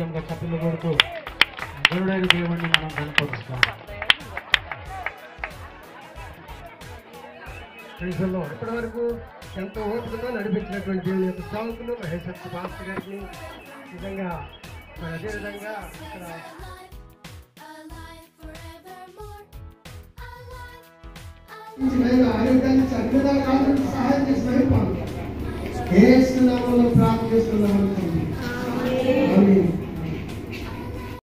కనుక చప్పట్లు కొడుతూ దేవుడైన దేవుడిని మనం కనుపరుస్తాం ప్రైజ్లో ఇప్పటి వరకు ఎంతో ఓపికతో నడిపించినటువంటి దేవుని యొక్క సేవకులు మహేశ్వర్ పాస్టర్ గారిని నిజంగా మరి అదేవిధంగా ఇక్కడ ఆరోగ్యాన్ని చక్కగా కాదు సహాయం చేసిన ఏ నామంలో ప్రార్థిస్తున్నాము